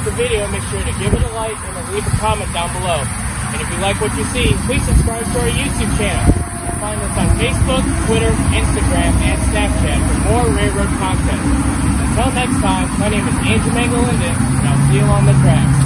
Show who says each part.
Speaker 1: You liked the video, make sure to give it a like and leave a comment down below. And if you like what you see, please subscribe to our YouTube channel. And find us on Facebook, Twitter, Instagram, and Snapchat for more railroad content. Until next time, my name is Andrew Mangalindan, and I'll see you on the track.